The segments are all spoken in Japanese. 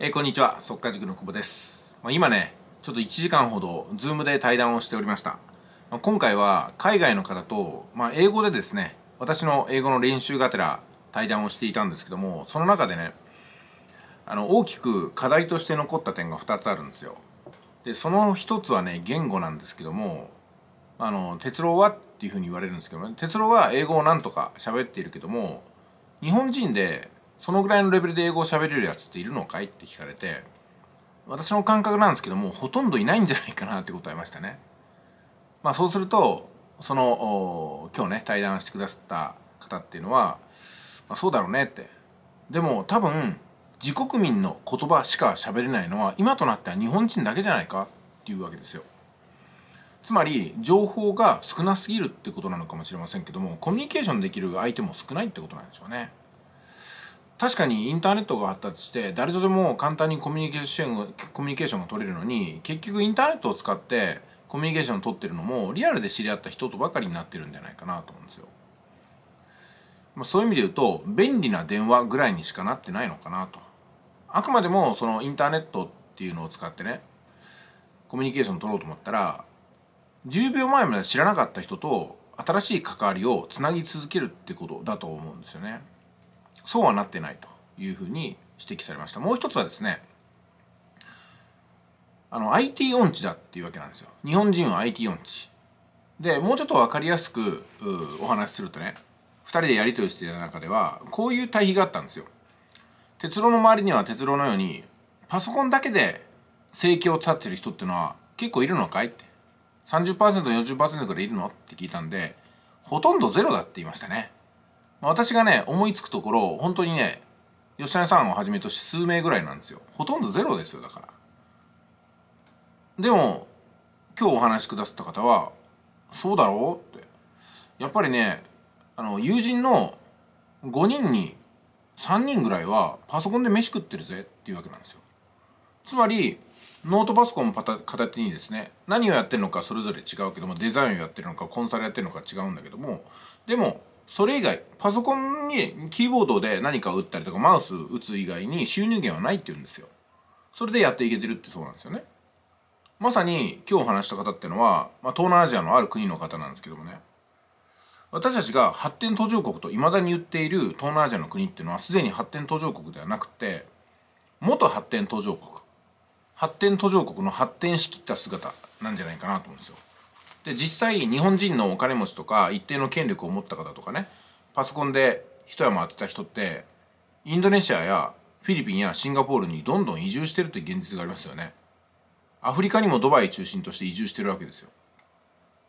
えー、こんにちは。速稼塾の久保です、まあ、今ねちょっと1時間ほど Zoom で対談をしておりました、まあ、今回は海外の方と、まあ、英語でですね私の英語の練習がてら対談をしていたんですけどもその中でねあの大きく課題として残った点が2つあるんですよ。でその1つはね言語なんですけどもあの哲郎はっていうふうに言われるんですけどね哲郎は英語をなんとか喋っているけども日本人でそのぐらいのレベルで英語を喋れるやつっているのかいって聞かれて私の感覚なんですけどもほとんどいないんじゃないかなって答えましたね。まあそうするとその今日ね対談してくださった方っていうのは、まあ、そうだろうねってでも多分自国民の言葉しか喋れないのは今となっては日本人だけじゃないかっていうわけですよ。つまり情報が少なすぎるってことなのかもしれませんけどもコミュニケーションできる相手も少ないってことなんでしょうね。確かにインターネットが発達して誰とでも簡単にコミュニケーションコミュニケーションが取れるのに結局インターネットを使ってコミュニケーションを取ってるのもリアルで知り合った人とばかりになってるんじゃないかなと思うんですよ。まあ、そういう意味で言うと便利な電話ぐらいにしかなってないのかなと。あくまでもそのインターネットっていうのを使ってねコミュニケーション取ろうと思ったら10秒前まで知らなかった人と新しい関わりをつなぎ続けるってことだと思うんですよね。そうはなってないというふうに指摘されました。もう一つはですねあの IT 音痴だっていうわけなんですよ。日本人は IT 音痴。でもうちょっと分かりやすくお話しするとね2人でやり取りしていた中ではこういう対比があったんですよ。鉄郎の周りには鉄郎のようにパソコンだけで生計を立ってる人っていうのは結構いるのかいって。30%40% ぐらいいるのって聞いたんでほとんどゼロだって言いましたね。私がね思いつくところ本当にね吉谷さんをはじめとし数名ぐらいなんですよ。ほとんどゼロですよだから。でも今日お話しくださった方はそうだろうって。やっぱりねあの友人の5人に3人ぐらいはパソコンで飯食ってるぜっていうわけなんですよ。つまりノートパソコン片手にですね何をやってるのかそれぞれ違うけどもデザインをやってるのかコンサルやってるのか違うんだけどもでもそれ以外パソコンにキーボードで何かを打ったりとかマウス打つ以外に収入源はないって言うんですよ。それでやっていけてるってそうなんですよね。まさに今日話した方ってのは、まあ、東南アジアのある国の方なんですけどもね。私たちが発展途上国と未だに言っている東南アジアの国っていうのはすでに発展途上国ではなくて元発展途上国。発展途上国の発展しきった姿なんじゃないかなと思うんですよ。で実際日本人のお金持ちとか一定の権力を持った方とかねパソコンで一山当てた人ってインドネシアやフィリピンやシンガポールにどんどん移住してるって現実がありますよね。アフリカにもドバイ中心として移住してるわけですよ。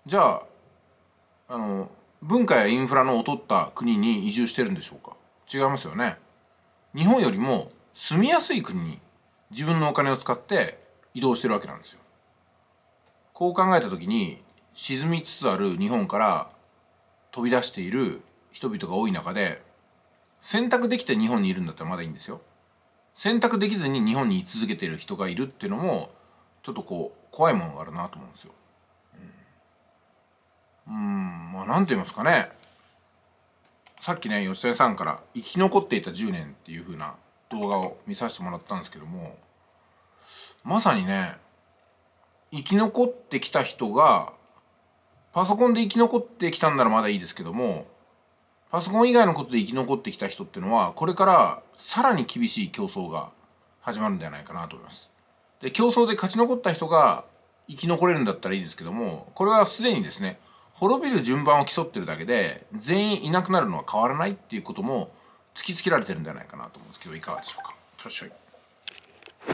じゃああの文化やインフラの劣った国に移住してるんでしょうか？違いますよね。日本よりも住みやすい国に自分のお金を使って移動してるわけなんですよ。こう考えた時に沈みつつある日本から飛び出している人々が多い中で選択できて日本にいるんだったらまだいいんですよ。選択できずに日本に居続けてる人がいるっていうのもちょっとこう怖いものがあるなと思うんですよ。うん、まあ何て言いますかねさっきね吉田さんから生き残っていた10年っていう風な動画を見させてもらったんですけどもまさにね生き残ってきた人がパソコンで生き残ってきたんならまだいいですけどもパソコン以外のことで生き残ってきた人っていうのはこれからさらに厳しい競争が始まるんじゃないかなと思います。で競争で勝ち残った人が生き残れるんだったらいいですけどもこれはすでにですね滅びる順番を競ってるだけで全員いなくなるのは変わらないっていうことも突きつけられてるんじゃないかなと思うんですけどいかがでしょうか？